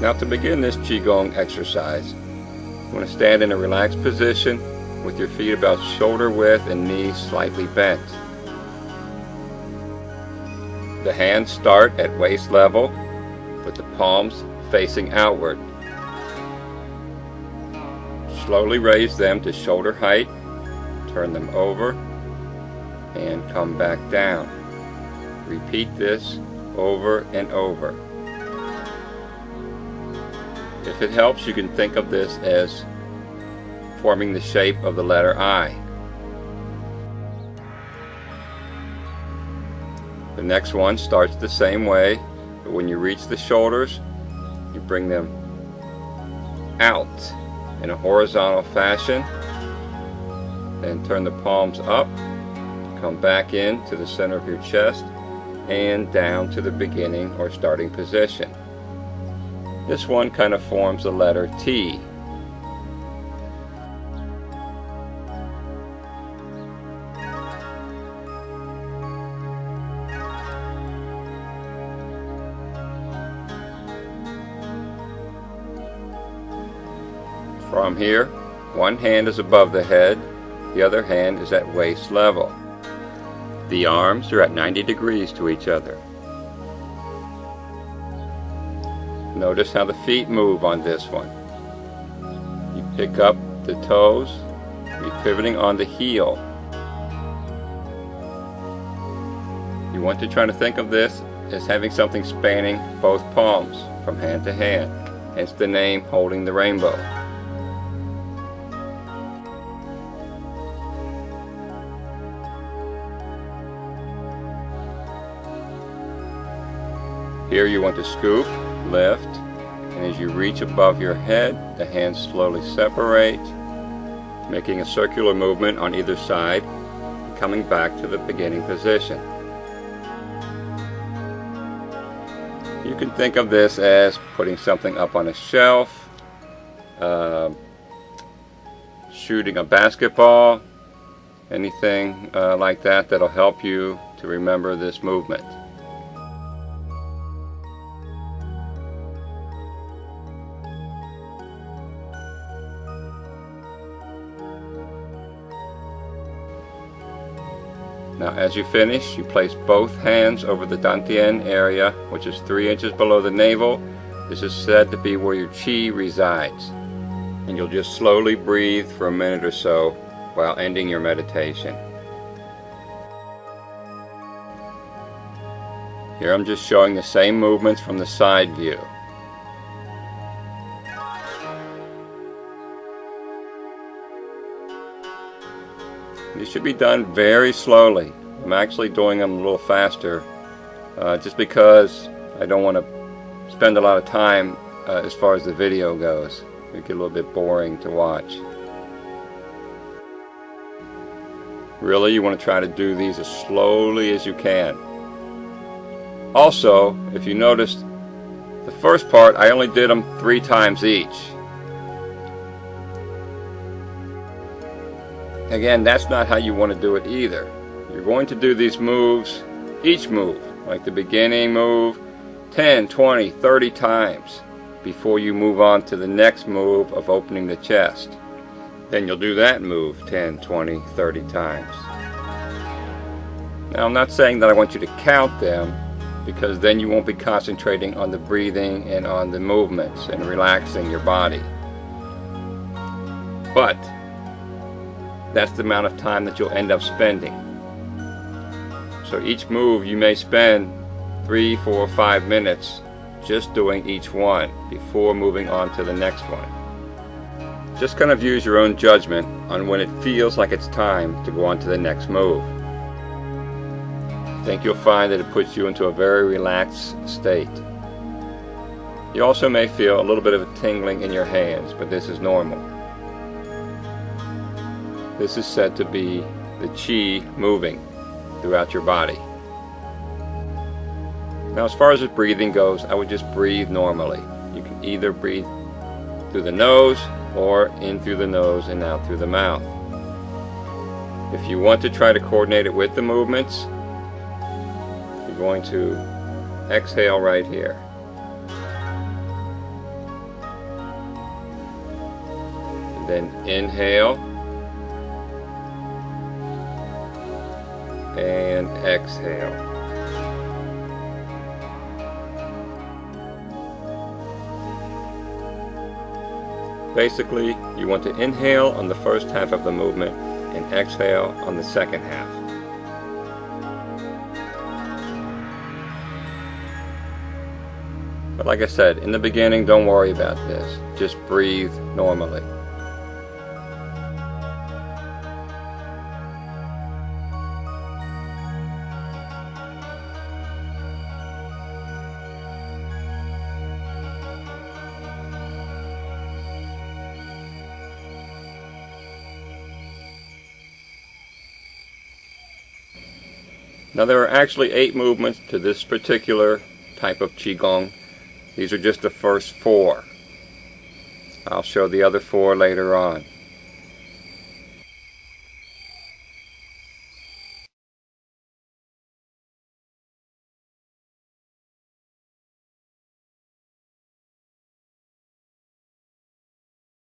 Now to begin this Qigong exercise, you want to stand in a relaxed position with your feet about shoulder width and knees slightly bent. The hands start at waist level with the palms facing outward. Slowly raise them to shoulder height, turn them over, and come back down. Repeat this over and over. If it helps, you can think of this as forming the shape of the letter I. The next one starts the same way, but when you reach the shoulders, you bring them out in a horizontal fashion. Then turn the palms up, come back in to the center of your chest, and down to the beginning or starting position. This one kind of forms the letter T. From here, one hand is above the head, the other hand is at waist level. The arms are at 90 degrees to each other. Notice how the feet move on this one. You pick up the toes, you're pivoting on the heel. You want to try to think of this as having something spanning both palms from hand to hand, hence the name holding the rainbow. Here you want to scoop lift, and as you reach above your head, the hands slowly separate, making a circular movement on either side, coming back to the beginning position. You can think of this as putting something up on a shelf, uh, shooting a basketball, anything uh, like that that'll help you to remember this movement. Now as you finish, you place both hands over the dantian area, which is 3 inches below the navel. This is said to be where your chi resides. And you'll just slowly breathe for a minute or so while ending your meditation. Here I'm just showing the same movements from the side view. These should be done very slowly. I'm actually doing them a little faster uh, just because I don't want to spend a lot of time uh, as far as the video goes. It get a little bit boring to watch. Really, you want to try to do these as slowly as you can. Also, if you noticed, the first part I only did them three times each. Again, that's not how you want to do it either. You're going to do these moves, each move, like the beginning move, 10, 20, 30 times before you move on to the next move of opening the chest. Then you'll do that move 10, 20, 30 times. Now I'm not saying that I want you to count them because then you won't be concentrating on the breathing and on the movements and relaxing your body. But that's the amount of time that you'll end up spending. So each move you may spend three, four, five minutes just doing each one before moving on to the next one. Just kind of use your own judgment on when it feels like it's time to go on to the next move. I think you'll find that it puts you into a very relaxed state. You also may feel a little bit of a tingling in your hands, but this is normal. This is said to be the chi moving throughout your body. Now as far as the breathing goes, I would just breathe normally. You can either breathe through the nose or in through the nose and out through the mouth. If you want to try to coordinate it with the movements, you're going to exhale right here. And then inhale and exhale. Basically, you want to inhale on the first half of the movement and exhale on the second half. But like I said, in the beginning, don't worry about this. Just breathe normally. Now there are actually eight movements to this particular type of Qigong. These are just the first four. I'll show the other four later on.